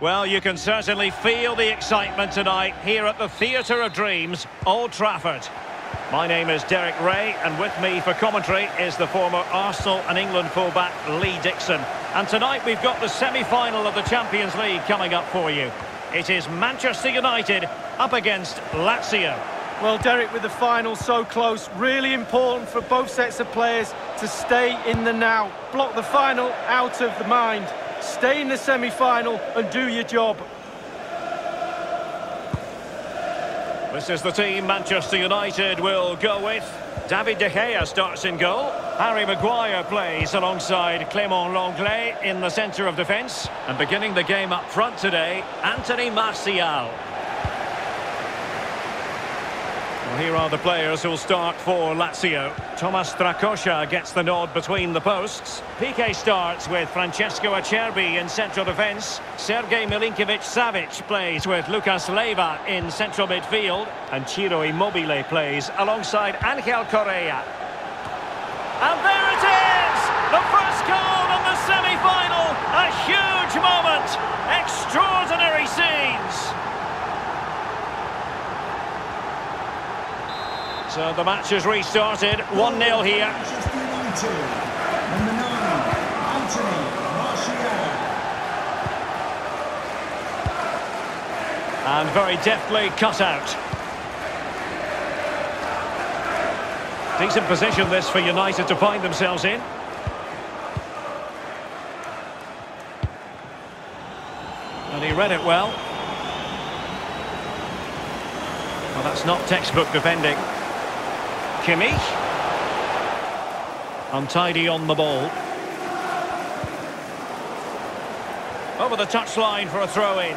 Well, you can certainly feel the excitement tonight here at the Theatre of Dreams, Old Trafford. My name is Derek Ray, and with me for commentary is the former Arsenal and England fullback Lee Dixon. And tonight we've got the semi-final of the Champions League coming up for you. It is Manchester United up against Lazio. Well, Derek, with the final so close, really important for both sets of players to stay in the now. Block the final out of the mind. Stay in the semi-final and do your job. This is the team Manchester United will go with. David De Gea starts in goal. Harry Maguire plays alongside Clément Lenglet in the centre of defence. And beginning the game up front today, Anthony Martial. Here are the players who'll start for Lazio. Tomas Strakosha gets the nod between the posts. Piqué starts with Francesco Acerbi in central defence. Sergej Milinkovic-Savic plays with Lucas Leiva in central midfield. And Ciro Immobile plays alongside Angel Correa. And there it is! The first goal in the semi-final! A huge moment! Extraordinary scenes! So the match has restarted, 1-0 here. And very deftly cut out. Decent position this for United to find themselves in. And he read it well. Well, that's not textbook defending. Kimmich. Untidy on the ball. Over the touchline for a throw-in.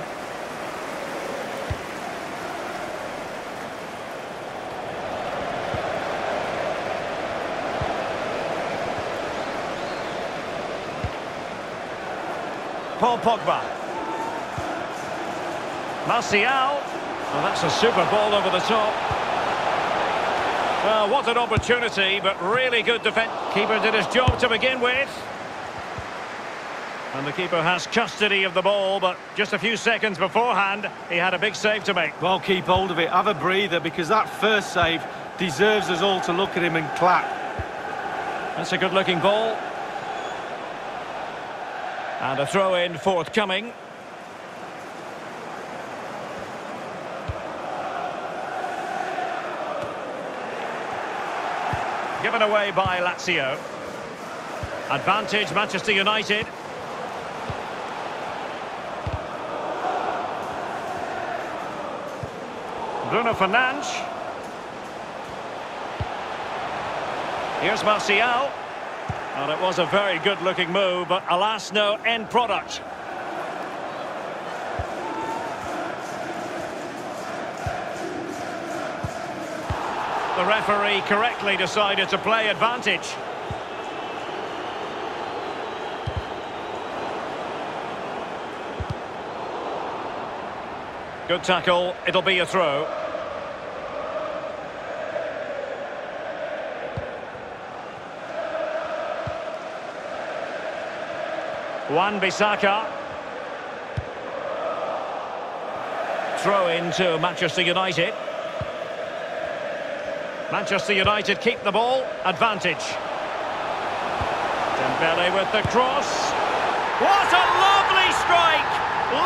Paul Pogba. Martial. Well, that's a super ball over the top. Well, what an opportunity, but really good defence. Keeper did his job to begin with. And the keeper has custody of the ball, but just a few seconds beforehand, he had a big save to make. Well, keep hold of it. Have a breather because that first save deserves us all to look at him and clap. That's a good-looking ball. And a throw-in forthcoming. Given away by Lazio. Advantage Manchester United. Bruno Fernandes. Here's Martial. Well, it was a very good-looking move, but alas, no end product. The referee correctly decided to play advantage. Good tackle, it'll be a throw. Wan-Bissaka. Throw into Manchester United. Manchester United keep the ball. Advantage. Dembele with the cross. What a lovely strike!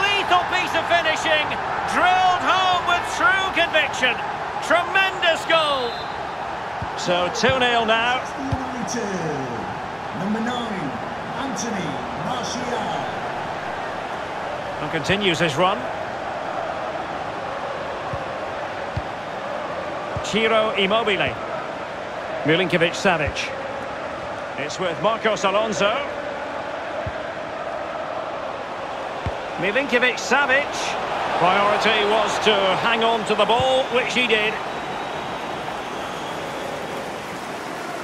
Lethal piece of finishing. Drilled home with true conviction. Tremendous goal. So 2-0 now. United, number nine, Anthony Martial. And continues his run. Ciro Immobile. Milinkovic-Savic. It's with Marcos Alonso. Milinkovic-Savic. Priority was to hang on to the ball, which he did.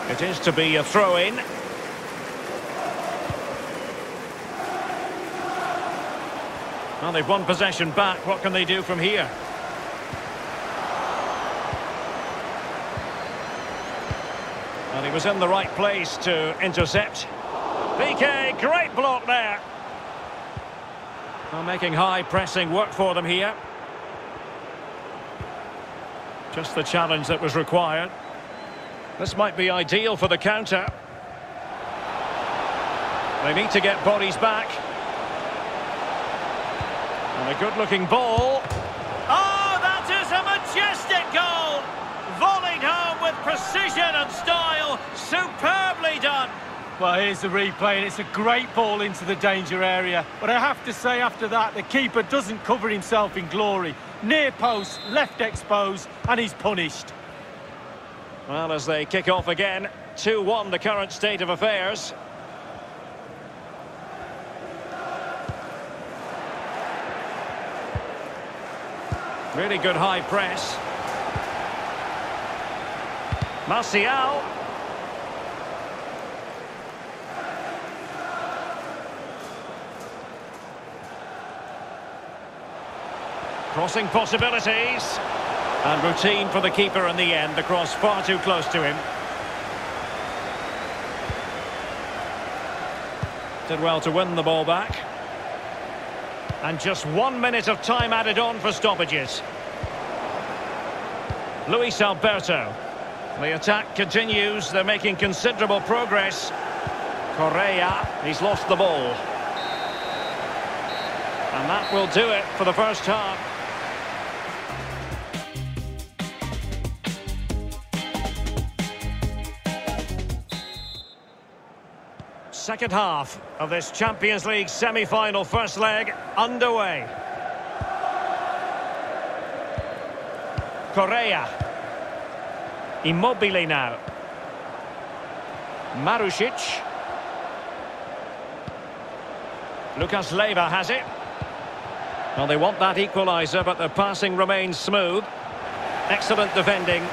It is to be a throw-in. Well, they've won possession back. What can they do from here? And he was in the right place to intercept. Piqué, great block there. Well, making high pressing work for them here. Just the challenge that was required. This might be ideal for the counter. They need to get bodies back. And a good-looking ball. Precision and style. Superbly done. Well, here's the replay, and it's a great ball into the danger area. But I have to say, after that, the keeper doesn't cover himself in glory. Near post, left exposed, and he's punished. Well, as they kick off again, 2-1 the current state of affairs. Really good high press. Martial. Crossing possibilities. And routine for the keeper in the end. The cross far too close to him. Did well to win the ball back. And just one minute of time added on for stoppages. Luis Alberto. The attack continues. They're making considerable progress. Correa, he's lost the ball. And that will do it for the first half. Second half of this Champions League semi-final first leg underway. Correa. Immobile now. Marusic. Lucas Leiva has it. Well, they want that equaliser, but the passing remains smooth. Excellent defending.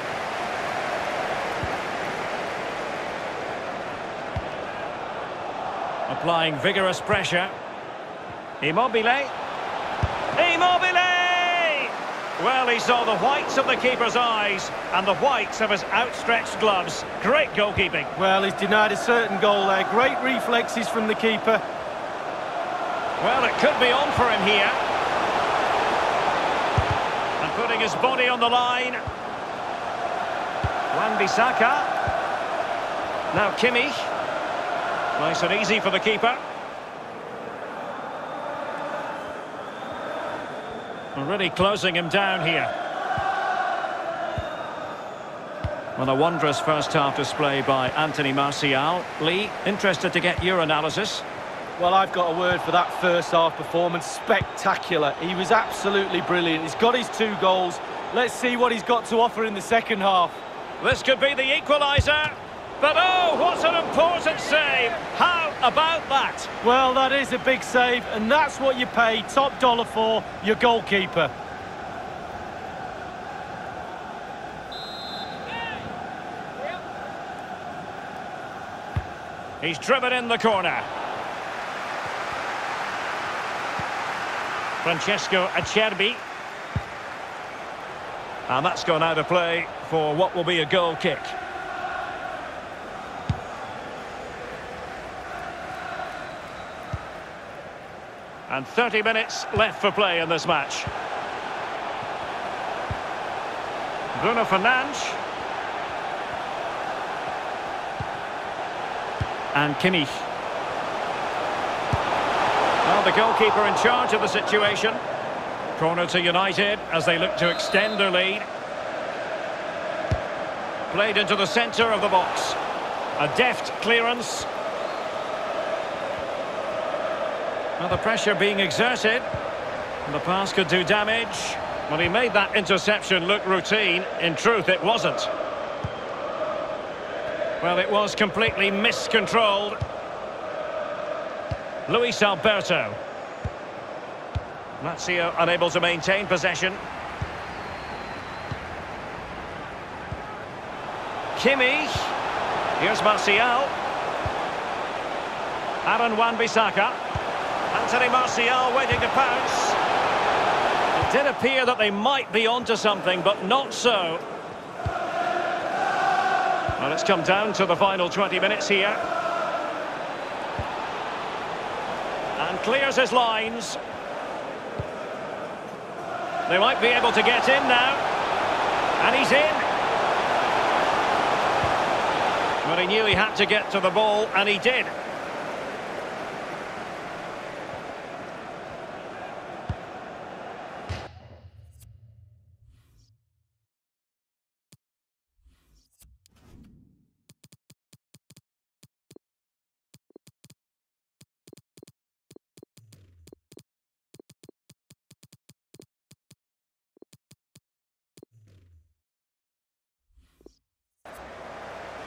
Applying vigorous pressure. Immobile. Immobile! Well, he saw the whites of the keeper's eyes and the whites of his outstretched gloves. Great goalkeeping. Well, he's denied a certain goal there. Great reflexes from the keeper. Well, it could be on for him here. And putting his body on the line. Wan-Bissaka. Now Kimmich. Nice and easy for the keeper. Really closing him down here. Well, a wondrous first half display by Anthony Martial. Lee, interested to get your analysis. Well, I've got a word for that first half performance. Spectacular. He was absolutely brilliant. He's got his two goals. Let's see what he's got to offer in the second half. This could be the equaliser. But oh, what an important save! How about that? Well, that is a big save, and that's what you pay top dollar for, your goalkeeper. He's driven in the corner. Francesco Acerbi. And that's gone out of play for what will be a goal kick. And 30 minutes left for play in this match. Bruno Fernandes. And Kimmich. Well, the goalkeeper in charge of the situation. Corner to United as they look to extend their lead. Played into the centre of the box. A deft clearance. Well, the pressure being exerted. The pass could do damage. Well, he made that interception look routine. In truth, it wasn't. Well, it was completely miscontrolled. Luis Alberto. Lazio unable to maintain possession. Kimmich. Here's Martial. Aaron Wan-Bissaka. Anthony Martial waiting to pounce. It did appear that they might be onto something, but not so. Well, it's come down to the final 20 minutes here. And clears his lines. They might be able to get in now. And he's in. But he knew he had to get to the ball, and he did.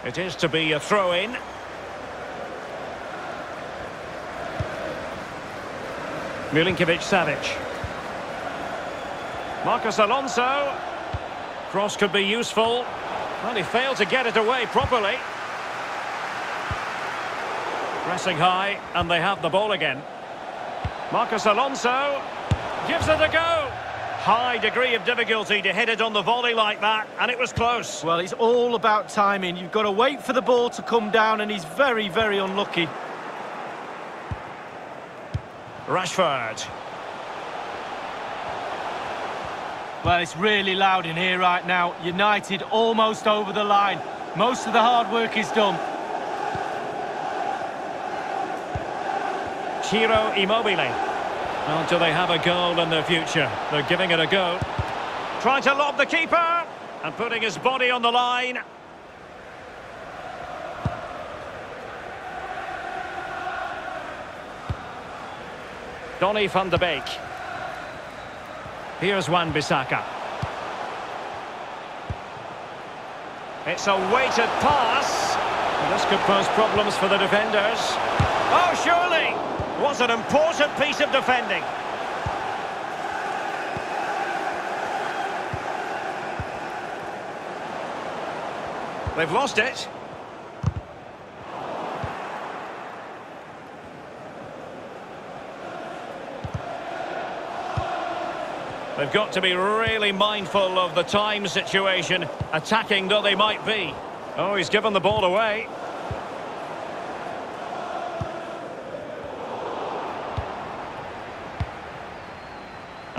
It is to be a throw-in. Milinkovic-Savic. Marcos Alonso. Cross could be useful. Well, he failed to get it away properly. Pressing high, and they have the ball again. Marcos Alonso gives it a go. High degree of difficulty to hit it on the volley like that, and it was close. Well, it's all about timing. You've got to wait for the ball to come down, and he's very, very unlucky. Rashford. Well, it's really loud in here right now. United almost over the line. Most of the hard work is done. Ciro Immobile. Well, do they have a goal in the future? They're giving it a go. Trying to lob the keeper and putting his body on the line. Donny van de Beek. Here's Wan-Bissaka. It's a weighted pass. This could pose problems for the defenders. Oh, surely! Was an important piece of defending. They've lost it. They've got to be really mindful of the time situation, attacking though they might be. Oh, he's given the ball away.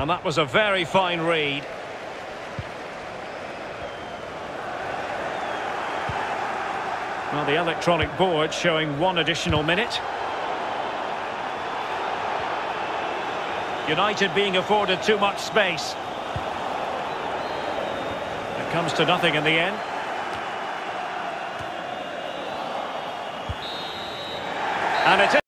And that was a very fine read. Well, the electronic board showing one additional minute. United being afforded too much space. It comes to nothing in the end. And it is.